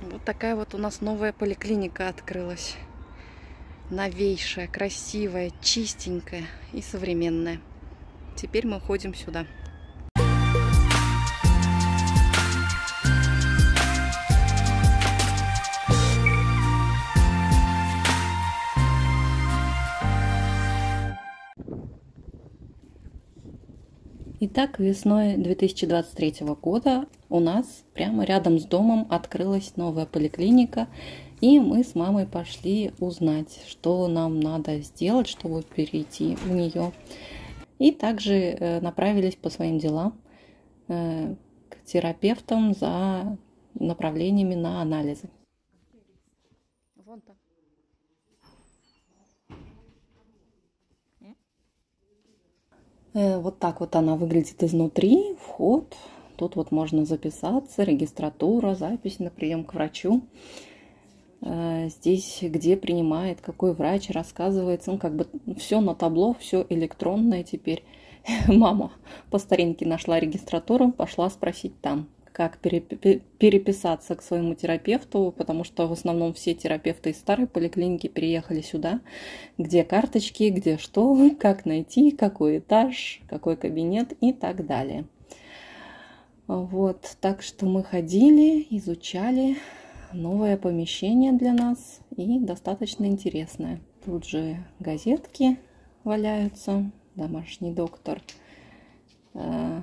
Вот такая вот у нас новая поликлиника открылась. Новейшая, красивая, чистенькая и современная. Теперь мы ходим сюда. Итак, весной 2023 года у нас прямо рядом с домом открылась новая поликлиника, и мы с мамой пошли узнать, что нам надо сделать, чтобы перейти в нее. И также э, направились по своим делам э, к терапевтам за направлениями на анализы. Вон там. Вот так вот она выглядит изнутри, вход. Тут вот можно записаться, регистратура, запись на прием к врачу. Э, здесь, где принимает, какой врач, рассказывается. Ну, как бы все на табло, все электронное теперь. Мама по старинке нашла регистратуру, пошла спросить там как переписаться к своему терапевту, потому что в основном все терапевты из старой поликлиники переехали сюда, где карточки, где что, как найти, какой этаж, какой кабинет и так далее. Вот, так что мы ходили, изучали новое помещение для нас и достаточно интересное. Тут же газетки валяются, домашний доктор, э,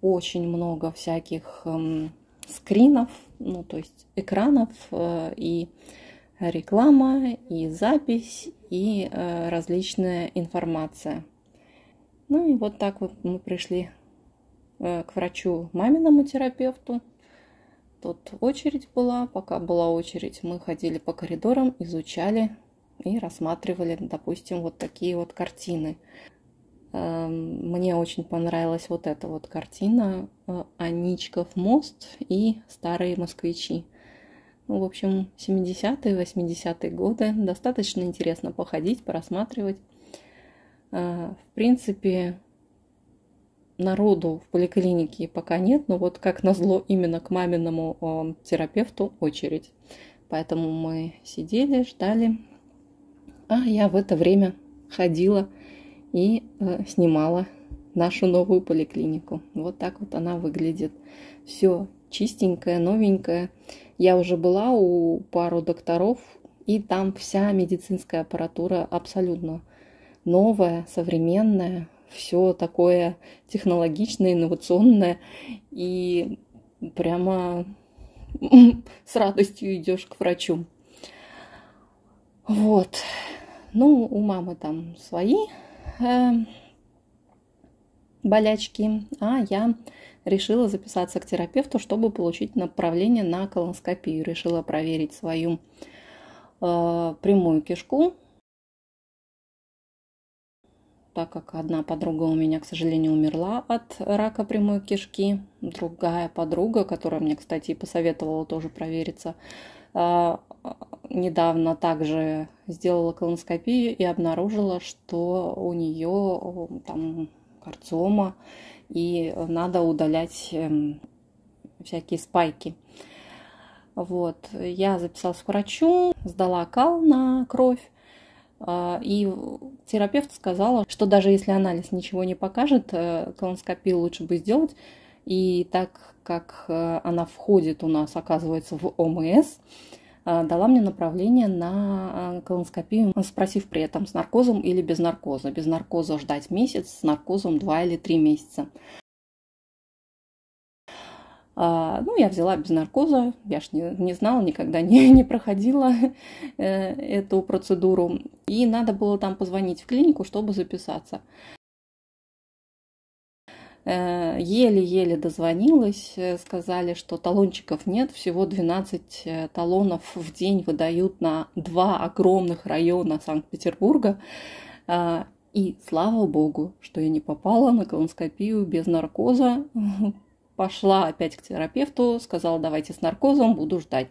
очень много всяких эм, скринов, ну то есть экранов э, и реклама, и запись, и э, различная информация. Ну и вот так вот мы пришли э, к врачу маминому терапевту. Тут очередь была, пока была очередь, мы ходили по коридорам, изучали и рассматривали, допустим, вот такие вот картины. Эм, мне очень понравилась вот эта вот картина э, Аничков мост и старые москвичи. Ну, в общем, 70-е, 80-е годы. Достаточно интересно походить, просматривать. Э, в принципе, народу в поликлинике пока нет, но вот как назло именно к маминому э, терапевту очередь. Поэтому мы сидели, ждали. А я в это время ходила и э, снимала нашу новую поликлинику. Вот так вот она выглядит. Все чистенькое, новенькое. Я уже была у пару докторов, и там вся медицинская аппаратура абсолютно новая, современная, все такое технологичное, инновационное, и прямо с радостью идешь к врачу. Вот. Ну, у мамы там свои э, болячки, а я решила записаться к терапевту, чтобы получить направление на колоноскопию. Решила проверить свою э, прямую кишку, так как одна подруга у меня, к сожалению, умерла от рака прямой кишки. Другая подруга, которая мне, кстати, посоветовала тоже провериться, э, недавно также сделала колоноскопию и обнаружила, что у нее там карциома и надо удалять эм, всякие спайки. Вот. Я записалась к врачу, сдала кал на кровь, а, и терапевт сказала, что даже если анализ ничего не покажет, э, колоноскопию лучше бы сделать. И так как э, она входит у нас, оказывается, в ОМС, дала мне направление на а, колоноскопию, спросив при этом с наркозом или без наркоза. Без наркоза ждать месяц, с наркозом 2 или 3 месяца. А, ну, я взяла без наркоза, я ж не, не знала, никогда не, не проходила э, эту процедуру. И надо было там позвонить в клинику, чтобы записаться. Э, еле-еле дозвонилась, э, сказали, что талончиков нет, всего 12 э, талонов в день выдают на два огромных района Санкт-Петербурга. И слава богу, что я не попала на колоноскопию без наркоза. Пошла опять к терапевту, сказала, давайте с наркозом, буду ждать.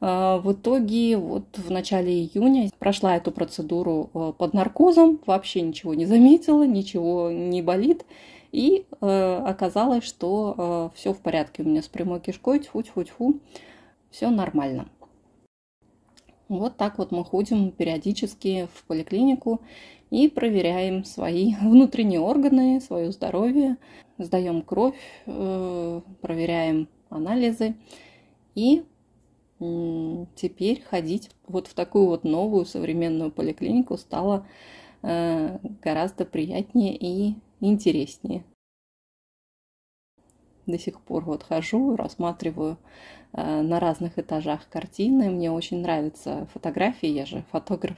В итоге вот в начале июня прошла эту процедуру под наркозом, вообще ничего не заметила, ничего не болит. И э, оказалось, что э, все в порядке у меня с прямой кишкой, тьфу-тьфу-тьфу, все нормально. Вот так вот мы ходим периодически в поликлинику и проверяем свои внутренние органы, свое здоровье, сдаем кровь, э, проверяем анализы и теперь ходить вот в такую вот новую современную поликлинику стало э, гораздо приятнее и интереснее. До сих пор вот хожу, рассматриваю э, на разных этажах картины. Мне очень нравятся фотографии, я же фотограф.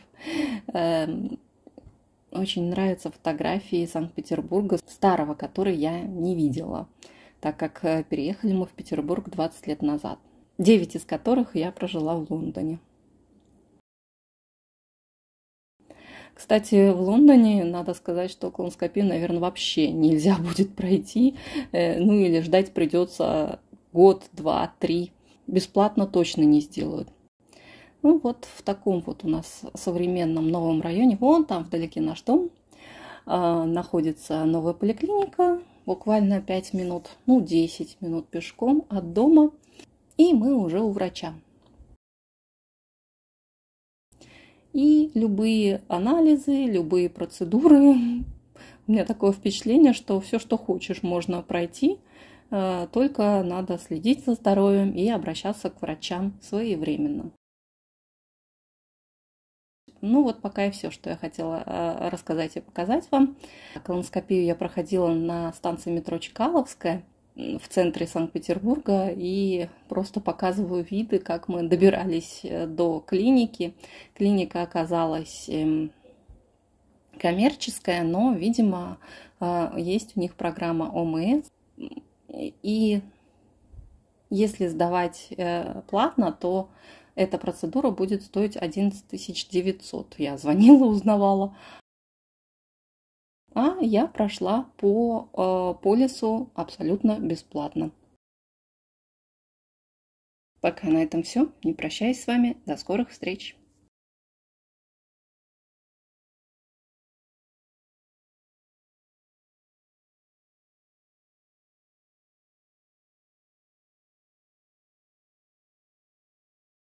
Эм, очень нравятся фотографии Санкт-Петербурга старого, который я не видела, так как э, переехали мы в Петербург 20 лет назад. 9 из которых я прожила в Лондоне. Кстати, в Лондоне надо сказать, что колоноскопию, наверное, вообще нельзя будет пройти. Э, ну или ждать придется год, два, три. Бесплатно точно не сделают. Ну вот в таком вот у нас современном новом районе, вон там вдалеке наш дом, э, находится новая поликлиника, буквально 5 минут, ну 10 минут пешком от дома, и мы уже у врача. И любые анализы, любые процедуры, у меня такое впечатление, что все, что хочешь, можно пройти, э, только надо следить за здоровьем и обращаться к врачам своевременно. Ну вот пока и все, что я хотела э, рассказать и показать вам. Колоноскопию я проходила на станции метро Чкаловская в центре Санкт-Петербурга и просто показываю виды, как мы добирались э, до клиники. Клиника оказалась эм, коммерческая, но, видимо, э, есть у них программа ОМС. И если сдавать платно, то эта процедура будет стоить 11 900. Я звонила, узнавала. А я прошла по э, полису абсолютно бесплатно. Пока на этом все. Не прощаюсь с вами. До скорых встреч.